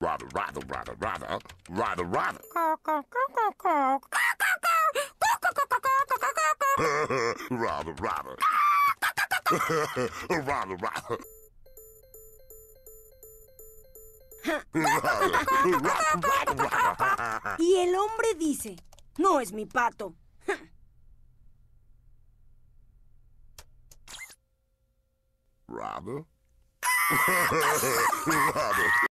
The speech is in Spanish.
Rather, rather, rather, rather, rather, rather. rather, rather. rather, rather. Y el hombre dice, no es mi pato. Rather. rather.